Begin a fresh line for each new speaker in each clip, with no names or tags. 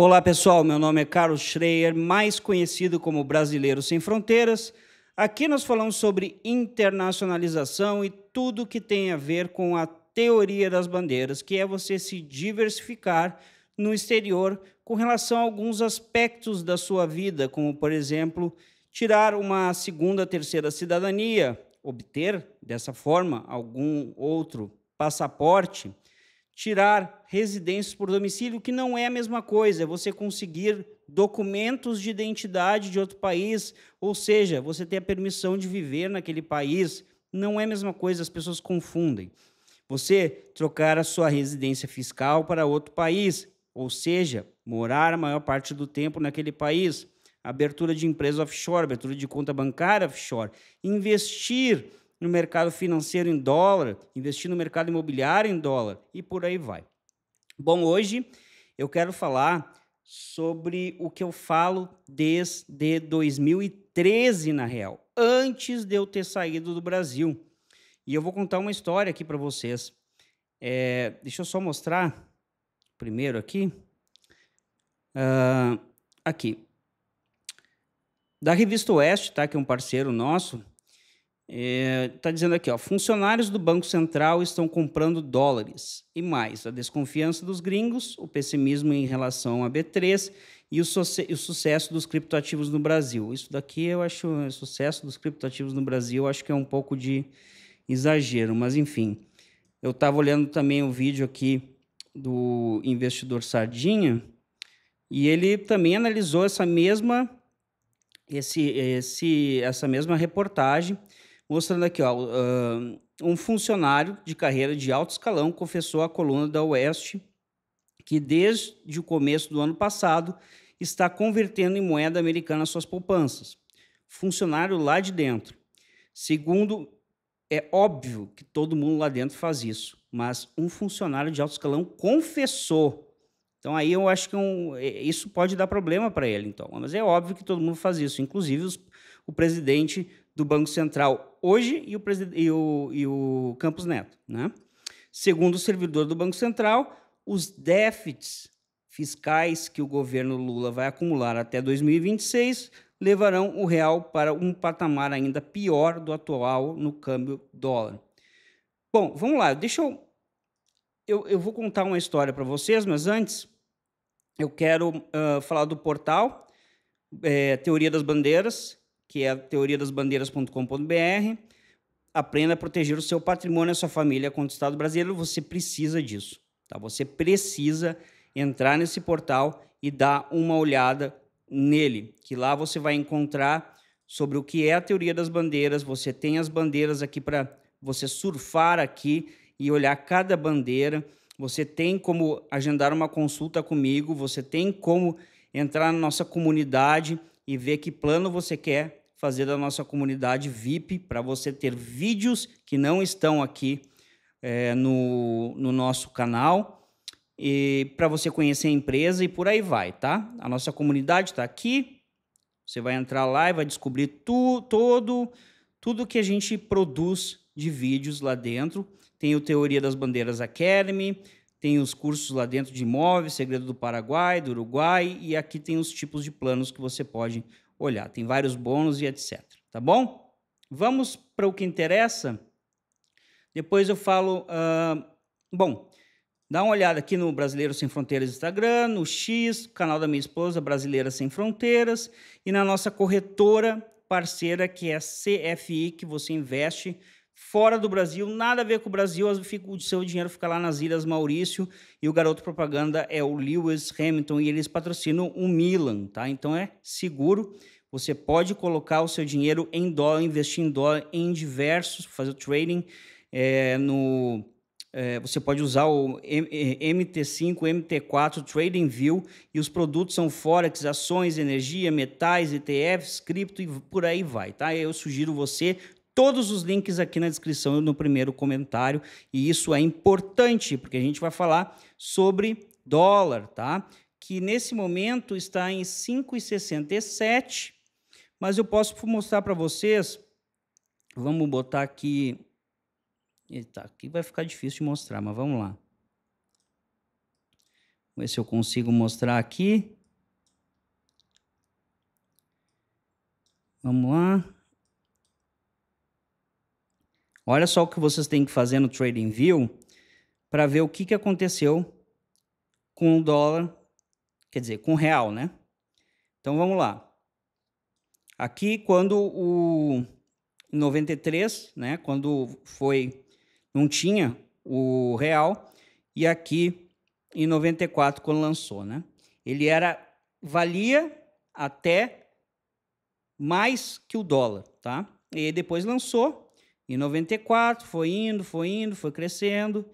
Olá pessoal, meu nome é Carlos Schreier, mais conhecido como Brasileiro Sem Fronteiras. Aqui nós falamos sobre internacionalização e tudo que tem a ver com a teoria das bandeiras, que é você se diversificar no exterior com relação a alguns aspectos da sua vida, como por exemplo, tirar uma segunda, terceira cidadania, obter dessa forma algum outro passaporte tirar residências por domicílio, que não é a mesma coisa, é você conseguir documentos de identidade de outro país, ou seja, você ter a permissão de viver naquele país, não é a mesma coisa, as pessoas confundem. Você trocar a sua residência fiscal para outro país, ou seja, morar a maior parte do tempo naquele país, abertura de empresa offshore, abertura de conta bancária offshore, investir no mercado financeiro em dólar, investir no mercado imobiliário em dólar e por aí vai. Bom, hoje eu quero falar sobre o que eu falo desde 2013, na real, antes de eu ter saído do Brasil. E eu vou contar uma história aqui para vocês. É, deixa eu só mostrar primeiro aqui. Uh, aqui. Da revista Oeste, tá, que é um parceiro nosso, Está é, tá dizendo aqui, ó, funcionários do Banco Central estão comprando dólares. E mais, a desconfiança dos gringos, o pessimismo em relação a B3 e o, o sucesso dos criptoativos no Brasil. Isso daqui eu acho, o sucesso dos criptoativos no Brasil, eu acho que é um pouco de exagero, mas enfim. Eu estava olhando também o vídeo aqui do investidor Sardinha e ele também analisou essa mesma esse, esse, essa mesma reportagem mostrando aqui, ó, um funcionário de carreira de alto escalão confessou à coluna da Oeste que desde o começo do ano passado está convertendo em moeda americana suas poupanças. Funcionário lá de dentro. Segundo, é óbvio que todo mundo lá dentro faz isso, mas um funcionário de alto escalão confessou. Então aí eu acho que um, é, isso pode dar problema para ele, então. Mas é óbvio que todo mundo faz isso, inclusive os, o presidente do Banco Central hoje e o, e o, e o Campos Neto. Né? Segundo o servidor do Banco Central, os déficits fiscais que o governo Lula vai acumular até 2026 levarão o real para um patamar ainda pior do atual no câmbio dólar. Bom, vamos lá, deixa eu. Eu, eu vou contar uma história para vocês, mas antes eu quero uh, falar do portal é, Teoria das Bandeiras, que é a teoria das bandeiras.com.br. Aprenda a proteger o seu patrimônio e a sua família contra o Estado brasileiro. Você precisa disso. Tá? Você precisa entrar nesse portal e dar uma olhada nele, que lá você vai encontrar sobre o que é a teoria das bandeiras. Você tem as bandeiras aqui para você surfar aqui e olhar cada bandeira. Você tem como agendar uma consulta comigo, você tem como entrar na nossa comunidade e ver que plano você quer fazer da nossa comunidade VIP para você ter vídeos que não estão aqui é, no, no nosso canal e para você conhecer a empresa e por aí vai, tá? A nossa comunidade está aqui. Você vai entrar lá e vai descobrir tu, todo tudo que a gente produz de vídeos lá dentro. Tem o Teoria das Bandeiras Academy, tem os cursos lá dentro de imóveis, Segredo do Paraguai, do Uruguai, e aqui tem os tipos de planos que você pode olhar. Tem vários bônus e etc. Tá bom? Vamos para o que interessa. Depois eu falo. Uh, bom, dá uma olhada aqui no Brasileiro Sem Fronteiras Instagram, no X, canal da minha esposa, Brasileira Sem Fronteiras, e na nossa corretora parceira, que é a CFI, que você investe fora do Brasil, nada a ver com o Brasil, o seu dinheiro fica lá nas Ilhas Maurício e o garoto propaganda é o Lewis Hamilton e eles patrocinam o Milan, tá? Então é seguro. Você pode colocar o seu dinheiro em dólar, investir em dólar em diversos, fazer o trading é, no é, você pode usar o MT5, MT4, Trading View e os produtos são Forex, ações, energia, metais, ETFs, cripto e por aí vai, tá? Eu sugiro você todos os links aqui na descrição e no primeiro comentário. E isso é importante, porque a gente vai falar sobre dólar, tá? Que nesse momento está em 5,67, mas eu posso mostrar para vocês. Vamos botar aqui. Eita, aqui vai ficar difícil de mostrar, mas vamos lá. ver se eu consigo mostrar aqui. Vamos lá. Olha só o que vocês têm que fazer no TradingView para ver o que, que aconteceu com o dólar, quer dizer, com o real, né? Então vamos lá. Aqui, quando o 93, né, quando foi não tinha o real e aqui em 94 quando lançou, né? Ele era valia até mais que o dólar, tá? E depois lançou em 94, foi indo, foi indo, foi crescendo.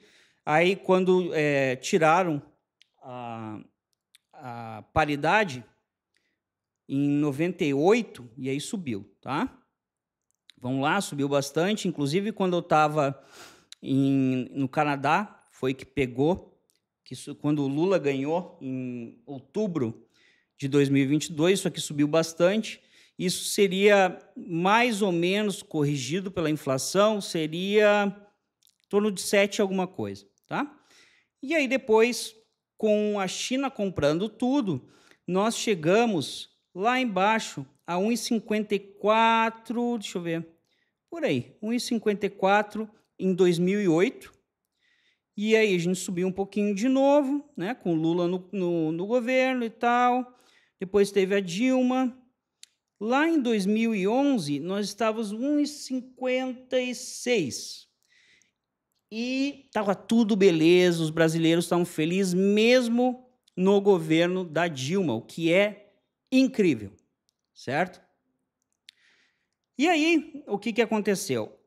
Aí quando é, tiraram a, a paridade em 98 e aí subiu, tá? Vamos lá, subiu bastante. Inclusive, quando eu estava no Canadá, foi que pegou, que isso, quando o Lula ganhou em outubro de 2022, isso aqui subiu bastante. Isso seria mais ou menos corrigido pela inflação, seria em torno de 7 alguma coisa, tá? E aí depois, com a China comprando tudo, nós chegamos lá embaixo a 1,54, deixa eu ver, por aí, 1,54 em 2008. E aí a gente subiu um pouquinho de novo, né, com Lula no, no, no governo e tal. Depois teve a Dilma. Lá em 2011, nós estávamos 1,56. E estava tudo beleza, os brasileiros estavam felizes, mesmo no governo da Dilma, o que é incrível, certo? E aí, o que, que aconteceu?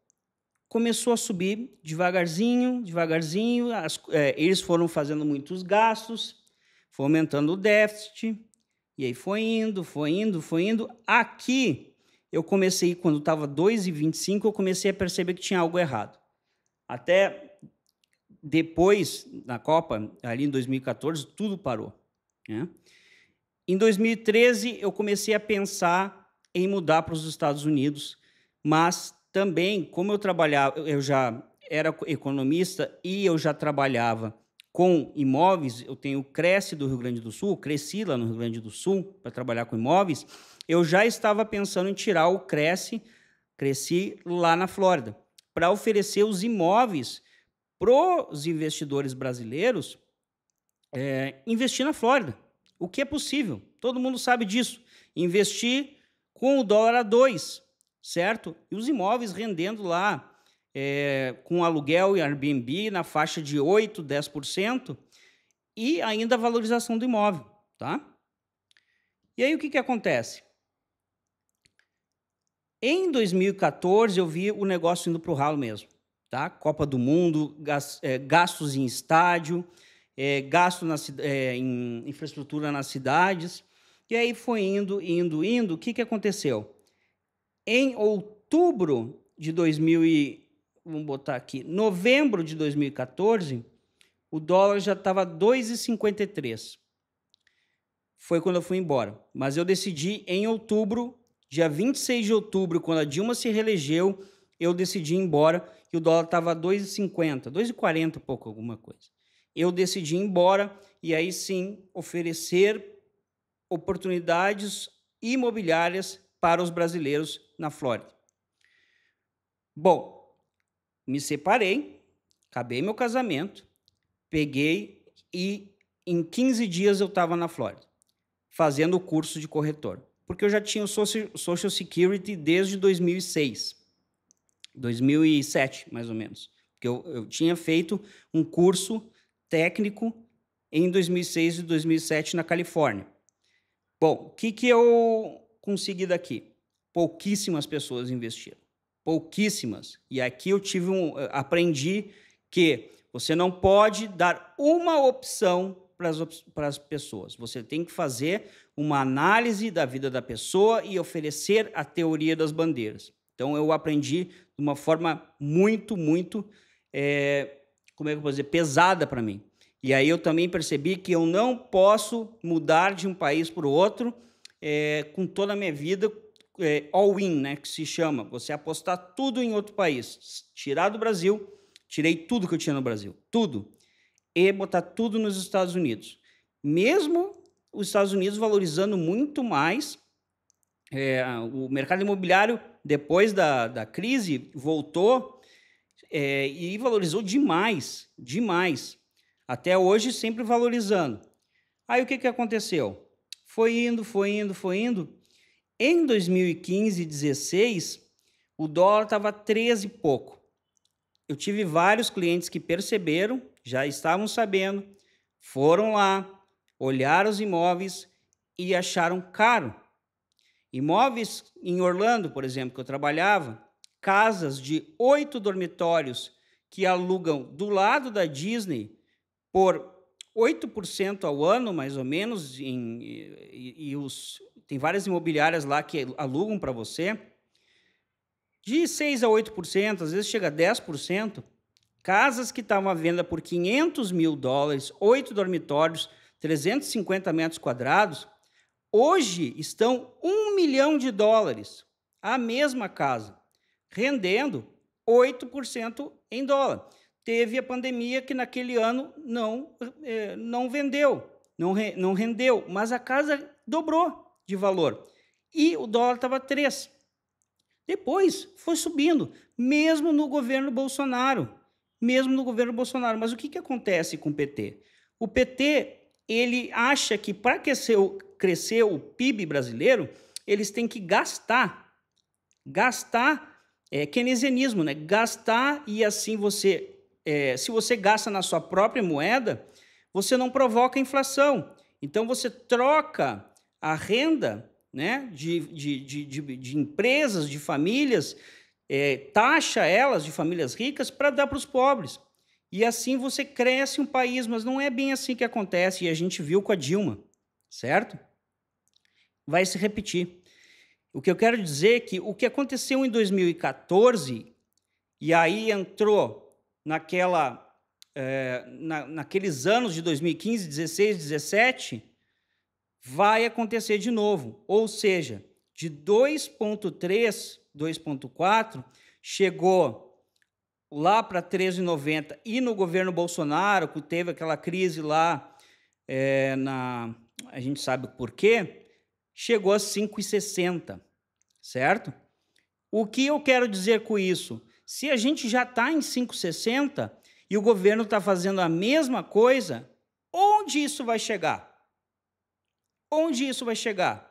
Começou a subir devagarzinho, devagarzinho, as, é, eles foram fazendo muitos gastos, foi aumentando o déficit, e aí foi indo, foi indo, foi indo. Aqui, eu comecei, quando estava 2,25, eu comecei a perceber que tinha algo errado. Até depois, na Copa, ali em 2014, tudo parou. Né? Em 2013, eu comecei a pensar em mudar para os Estados Unidos, mas também, como eu trabalhava, eu já era economista e eu já trabalhava com imóveis, eu tenho Cresce do Rio Grande do Sul, cresci lá no Rio Grande do Sul para trabalhar com imóveis, eu já estava pensando em tirar o Cresce, cresci lá na Flórida, para oferecer os imóveis para os investidores brasileiros é, investir na Flórida, o que é possível, todo mundo sabe disso, investir com o dólar a 2, certo? E os imóveis rendendo lá é, com aluguel e Airbnb na faixa de 8, 10% e ainda a valorização do imóvel, tá? E aí o que, que acontece? Em 2014 eu vi o negócio indo para o ralo mesmo, tá? Copa do Mundo, é, gastos em estádio, é, gasto na, é, em infraestrutura nas cidades. E aí foi indo, indo, indo. O que, que aconteceu? Em outubro de 2000 e, vamos botar aqui, novembro de 2014, o dólar já estava 2,53. Foi quando eu fui embora. Mas eu decidi em outubro, dia 26 de outubro, quando a Dilma se reelegeu, eu decidi ir embora e o dólar estava 2,50, 2,40 pouco, alguma coisa. Eu decidi ir embora e aí sim oferecer oportunidades imobiliárias para os brasileiros na Flórida. Bom, me separei, acabei meu casamento, peguei e em 15 dias eu estava na Flórida, fazendo o curso de corretor. Porque eu já tinha o Social Security desde 2006, 2007, mais ou menos. Porque eu, eu tinha feito um curso técnico em 2006 e 2007 na Califórnia. Bom, o que, que eu consegui daqui? Pouquíssimas pessoas investiram. Pouquíssimas. E aqui eu tive um, eh, aprendi que você não pode dar uma opção para as, pessoas. Você tem que fazer uma análise da vida da pessoa e oferecer a teoria das bandeiras. Então eu aprendi de uma forma muito, muito, é, como é que eu vou dizer, pesada para mim. E aí eu também percebi que eu não posso mudar de um país para o outro é, com toda a minha vida é, all-in, né, que se chama. Você apostar tudo em outro país. Tirar do Brasil, tirei tudo que eu tinha no Brasil, tudo. E botar tudo nos Estados Unidos. Mesmo os Estados Unidos valorizando muito mais, é, o mercado imobiliário, depois da, da crise, voltou é, e valorizou demais, demais. Até hoje, sempre valorizando. Aí o que, que aconteceu? Foi indo, foi indo, foi indo. Em 2015 e 2016, o dólar estava 13 e pouco. Eu tive vários clientes que perceberam, já estavam sabendo, foram lá, olharam os imóveis e acharam caro. Imóveis em Orlando, por exemplo, que eu trabalhava, casas de oito dormitórios que alugam do lado da Disney por 8% ao ano, mais ou menos, em, e, e os, tem várias imobiliárias lá que alugam para você, de 6% a 8%, às vezes chega a 10%, casas que estavam à venda por 500 mil dólares, oito dormitórios, 350 metros quadrados, hoje estão 1 milhão de dólares, a mesma casa, rendendo 8% em dólar. Teve a pandemia que naquele ano não, é, não vendeu, não, não rendeu, mas a casa dobrou de valor. E o dólar estava 3. Depois foi subindo, mesmo no governo Bolsonaro. Mesmo no governo Bolsonaro. Mas o que, que acontece com o PT? O PT ele acha que para crescer, crescer o PIB brasileiro, eles têm que gastar. Gastar é keynesianismo, né? Gastar e assim você é, se você gasta na sua própria moeda, você não provoca inflação. Então você troca a renda né, de, de, de, de, de empresas, de famílias, é, taxa elas de famílias ricas para dar para os pobres. E assim você cresce um país, mas não é bem assim que acontece, e a gente viu com a Dilma, certo? Vai se repetir. O que eu quero dizer é que o que aconteceu em 2014, e aí entrou naquela, é, na, naqueles anos de 2015, 16, 17, vai acontecer de novo. Ou seja, de 2,3, 2,4, chegou lá para 13,90 e no governo Bolsonaro, que teve aquela crise lá, é, na, a gente sabe por quê, chegou a 5,60, certo? O que eu quero dizer com isso? Se a gente já está em 5,60 e o governo está fazendo a mesma coisa, onde isso vai chegar? Onde isso vai chegar?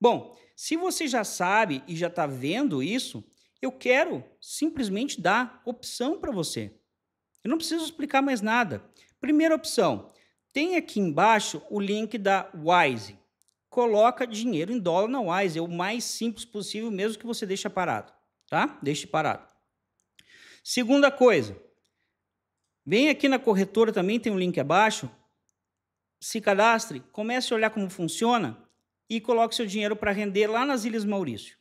Bom, se você já sabe e já está vendo isso, eu quero simplesmente dar opção para você. Eu não preciso explicar mais nada. Primeira opção, tem aqui embaixo o link da Wise. Coloca dinheiro em dólar na Wise, é o mais simples possível, mesmo que você deixe parado tá? Deixe parado. Segunda coisa, vem aqui na corretora também, tem um link abaixo, se cadastre, comece a olhar como funciona e coloque seu dinheiro para render lá nas Ilhas Maurício.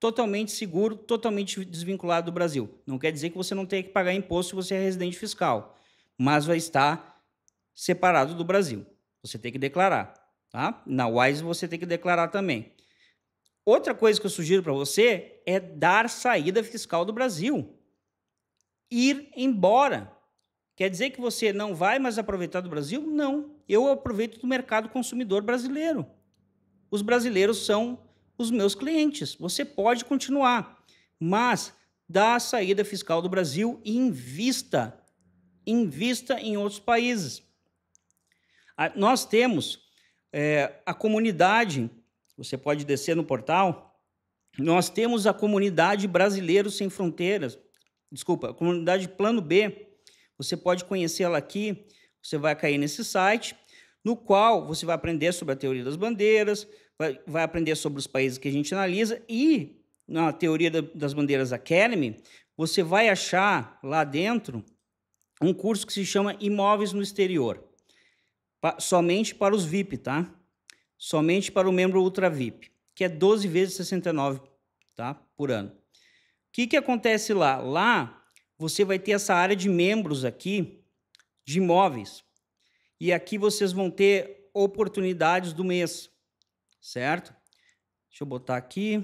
Totalmente seguro, totalmente desvinculado do Brasil. Não quer dizer que você não tenha que pagar imposto se você é residente fiscal, mas vai estar separado do Brasil. Você tem que declarar, tá? Na Wise você tem que declarar também. Outra coisa que eu sugiro para você é dar saída fiscal do Brasil. Ir embora. Quer dizer que você não vai mais aproveitar do Brasil? Não. Eu aproveito do mercado consumidor brasileiro. Os brasileiros são os meus clientes. Você pode continuar, mas dá a saída fiscal do Brasil e invista. Invista em outros países. Nós temos é, a comunidade você pode descer no portal. Nós temos a comunidade Brasileiros Sem Fronteiras, desculpa, a comunidade Plano B. Você pode conhecê-la aqui. Você vai cair nesse site, no qual você vai aprender sobre a teoria das bandeiras, vai, vai aprender sobre os países que a gente analisa e na teoria das bandeiras Academy, você vai achar lá dentro um curso que se chama Imóveis no Exterior, somente para os VIP, tá? somente para o membro Ultra VIP, que é 12 vezes 69 tá, por ano. O que, que acontece lá? Lá você vai ter essa área de membros aqui de imóveis. E aqui vocês vão ter oportunidades do mês, certo? Deixa eu botar aqui.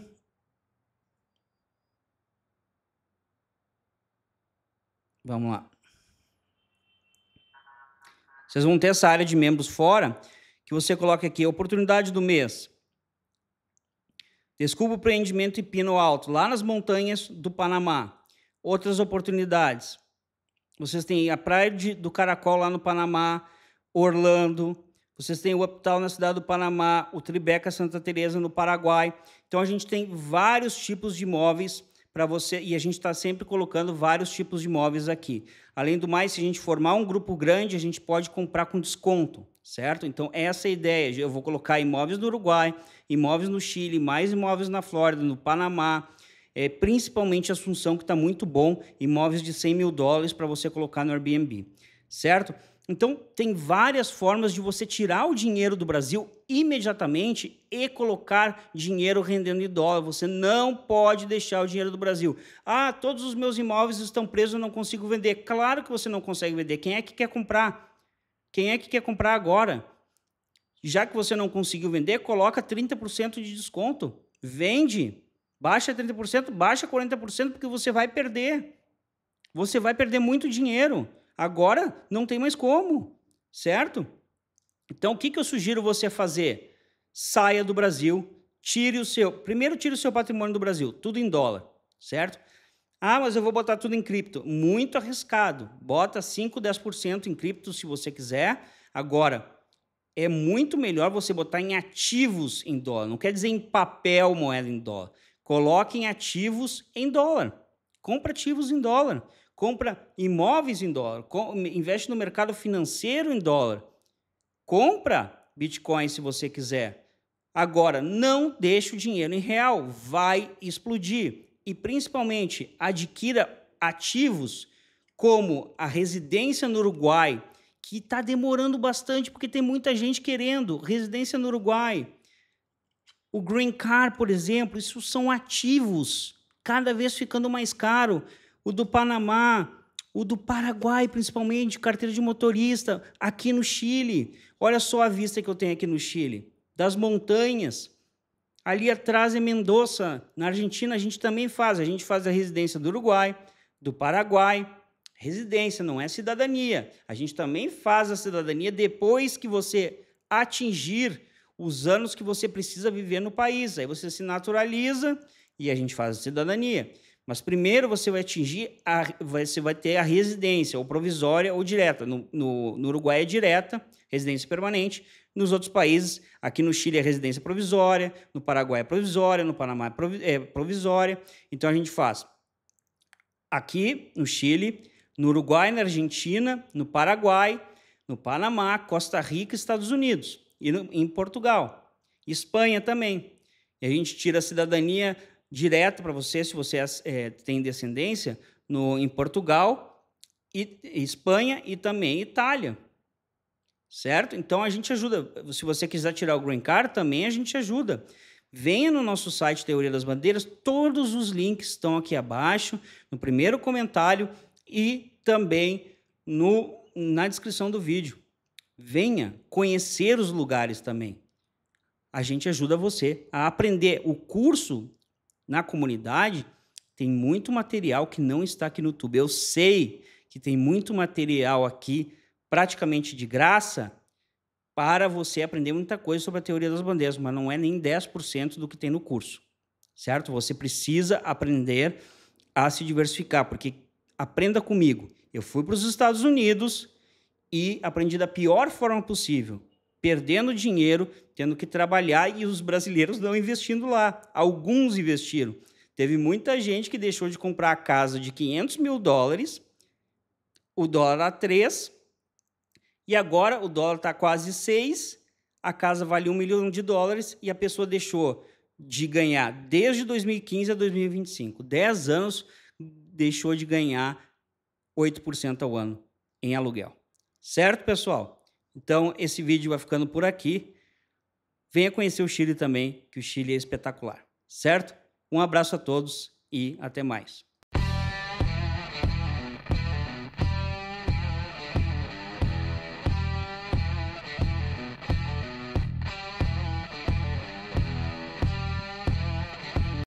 Vamos lá. Vocês vão ter essa área de membros fora, que você coloca aqui, oportunidade do mês. Desculpa o empreendimento em Pino Alto, lá nas montanhas do Panamá. Outras oportunidades. Vocês têm a Praia de, do Caracol lá no Panamá, Orlando. Vocês têm o Uptown na cidade do Panamá, o Tribeca Santa Teresa no Paraguai. Então a gente tem vários tipos de imóveis para você e a gente está sempre colocando vários tipos de imóveis aqui. Além do mais, se a gente formar um grupo grande, a gente pode comprar com desconto, certo? Então essa é a ideia. Eu vou colocar imóveis no Uruguai, imóveis no Chile, mais imóveis na Flórida, no Panamá, é, principalmente Assunção, que está muito bom, imóveis de 100 mil dólares para você colocar no Airbnb, certo? Então, tem várias formas de você tirar o dinheiro do Brasil imediatamente e colocar dinheiro rendendo em dólar. Você não pode deixar o dinheiro do Brasil. Ah, todos os meus imóveis estão presos, eu não consigo vender. Claro que você não consegue vender. Quem é que quer comprar? Quem é que quer comprar agora? Já que você não conseguiu vender, coloca 30% de desconto. Vende. Baixa 30%, baixa 40%, porque você vai perder. Você vai perder muito dinheiro. Agora não tem mais como, certo? Então o que, que eu sugiro você fazer? Saia do Brasil, tire o seu. Primeiro, tire o seu patrimônio do Brasil, tudo em dólar, certo? Ah, mas eu vou botar tudo em cripto. Muito arriscado. Bota 5, 10% em cripto se você quiser. Agora, é muito melhor você botar em ativos em dólar. Não quer dizer em papel moeda em dólar. Coloque em ativos em dólar. Compra ativos em dólar. Compra imóveis em dólar. Investe no mercado financeiro em dólar. Compra Bitcoin se você quiser. Agora, não deixe o dinheiro em real. Vai explodir. E principalmente, adquira ativos como a residência no Uruguai, que está demorando bastante porque tem muita gente querendo residência no Uruguai. O green card, por exemplo, isso são ativos, cada vez ficando mais caro. O do Panamá, o do Paraguai, principalmente, carteira de motorista, aqui no Chile. Olha só a vista que eu tenho aqui no Chile, das montanhas. Ali atrás é Mendoza. Na Argentina a gente também faz. A gente faz a residência do Uruguai, do Paraguai. Residência, não é cidadania. A gente também faz a cidadania depois que você atingir os anos que você precisa viver no país. Aí você se naturaliza e a gente faz a cidadania. Mas primeiro você vai atingir, a, você vai ter a residência, ou provisória ou direta. No, no, no, Uruguai é direta, residência permanente. Nos outros países, aqui no Chile é residência provisória, no Paraguai é provisória, no Panamá é, é provisória. Então a gente faz aqui no Chile, no Uruguai, na Argentina, no Paraguai, no Panamá, Costa Rica e Estados Unidos e no, em Portugal. Espanha também. E a gente tira a cidadania direta para você, se você é, tem descendência, no, em Portugal, e, Espanha e também Itália. Certo? Então a gente ajuda. Se você quiser tirar o green card, também a gente ajuda. Venha no nosso site Teoria das Bandeiras, todos os links estão aqui abaixo, no primeiro comentário e também no, na descrição do vídeo. Venha conhecer os lugares também. A gente ajuda você a aprender. O curso na comunidade tem muito material que não está aqui no YouTube. Eu sei que tem muito material aqui praticamente de graça para você aprender muita coisa sobre a teoria das bandeiras, mas não é nem 10% do que tem no curso. Certo? Você precisa aprender a se diversificar, porque aprenda comigo. Eu fui para os Estados Unidos e aprendi da pior forma possível, perdendo dinheiro, tendo que trabalhar e os brasileiros não investindo lá. Alguns investiram. Teve muita gente que deixou de comprar a casa de 500 mil dólares, o dólar a 3, e agora o dólar está quase 6, a casa vale 1 milhão de dólares e a pessoa deixou de ganhar desde 2015 a 2025. 10 anos deixou de ganhar 8% ao ano em aluguel. Certo, pessoal? Então, esse vídeo vai ficando por aqui. Venha conhecer o Chile também, que o Chile é espetacular. Certo? Um abraço a todos e até mais.